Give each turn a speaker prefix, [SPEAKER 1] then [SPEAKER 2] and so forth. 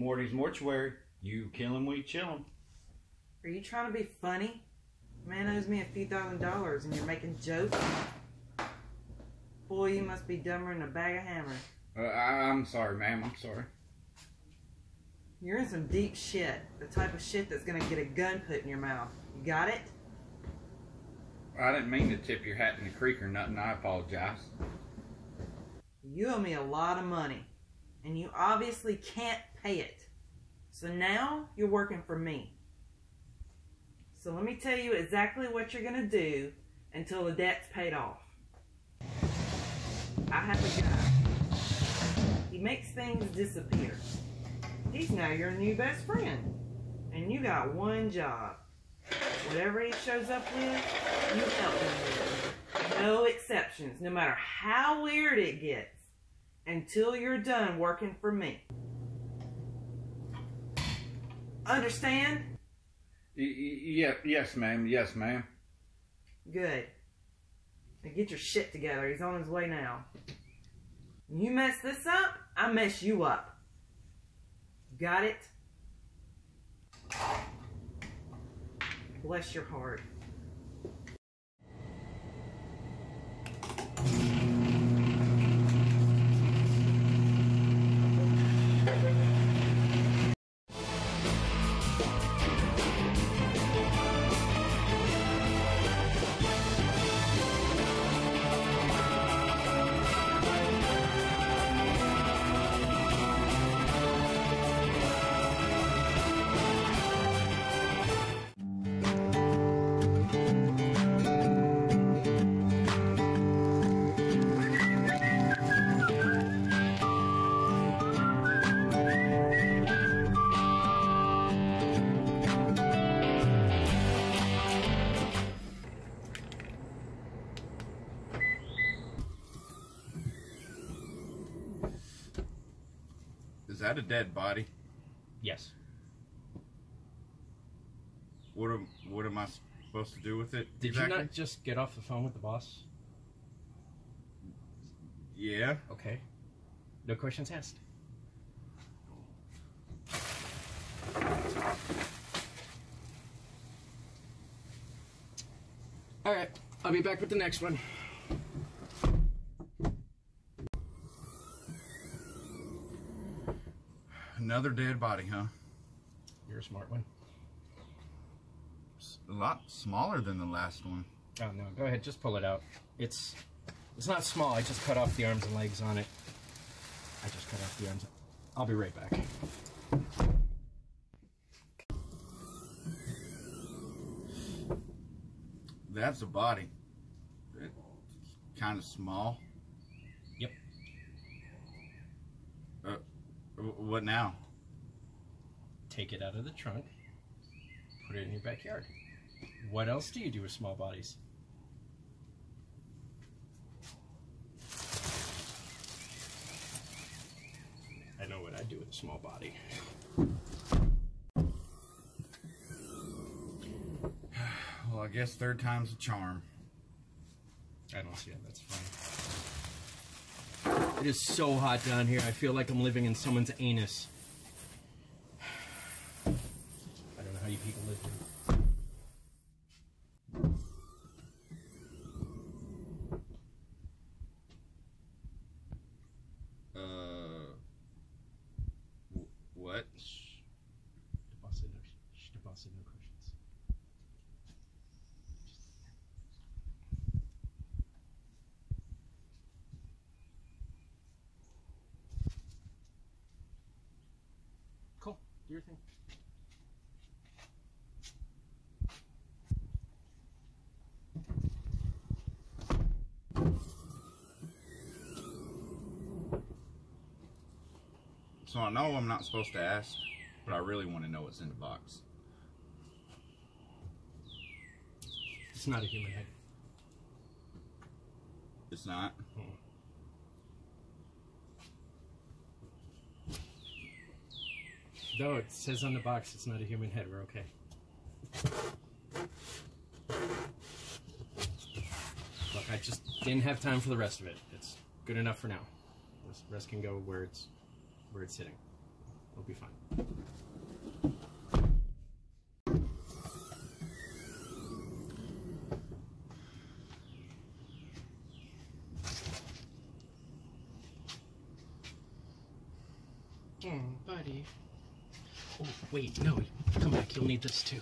[SPEAKER 1] Morty's mortuary. You kill him, we chill him.
[SPEAKER 2] Are you trying to be funny? Man owes me a few thousand dollars and you're making jokes? Boy, you must be dumber than a bag of hammers.
[SPEAKER 1] Uh, I, I'm sorry, ma'am. I'm sorry.
[SPEAKER 2] You're in some deep shit. The type of shit that's gonna get a gun put in your mouth. You got it?
[SPEAKER 1] I didn't mean to tip your hat in the creek or nothing. I apologize.
[SPEAKER 2] You owe me a lot of money, and you obviously can't pay it. So now you're working for me. So let me tell you exactly what you're gonna do until the debt's paid off. I have a guy. He makes things disappear. He's now your new best friend. And you got one job. Whatever he shows up with, you help him with. No exceptions, no matter how weird it gets, until you're done working for me. Understand?
[SPEAKER 1] Yeah, yes, ma'am. Yes, ma'am.
[SPEAKER 2] Good. Now get your shit together. He's on his way now. You mess this up, I mess you up. Got it? Bless your heart.
[SPEAKER 1] Is that a dead body?
[SPEAKER 3] Yes.
[SPEAKER 1] What am What am I supposed to do with it?
[SPEAKER 3] Did
[SPEAKER 1] exactly?
[SPEAKER 3] you not just get off the phone with the boss?
[SPEAKER 1] Yeah.
[SPEAKER 3] Okay. No questions asked. All right, I'll be back with the next one.
[SPEAKER 1] Another dead body, huh?
[SPEAKER 3] You're a smart one.
[SPEAKER 1] A lot smaller than the last one.
[SPEAKER 3] Oh no, go ahead, just pull it out. It's it's not small. I just cut off the arms and legs on it. I just cut off the arms. I'll be right back.
[SPEAKER 1] That's a body. Kind of small. What now?
[SPEAKER 3] Take it out of the trunk. Put it in your backyard. What else do you do with small bodies? I know what I do with a small body.
[SPEAKER 1] Well, I guess third time's a charm.
[SPEAKER 3] I don't see how that's funny. It is so hot down here. I feel like I'm living in someone's anus. I don't know how you people live here.
[SPEAKER 1] Uh, what?
[SPEAKER 3] The boss said no, shh, the boss said no questions. Cool. Do your thing.
[SPEAKER 1] So I know I'm not supposed to ask, but I really want to know what's in the box.
[SPEAKER 3] It's not a human head.
[SPEAKER 1] It's not.
[SPEAKER 3] No, it says on the box it's not a human head. We're okay. Look, I just didn't have time for the rest of it. It's good enough for now. The rest can go where it's where it's sitting. We'll be fine. Oh, buddy. Oh, wait, no. Come back. You'll need this too.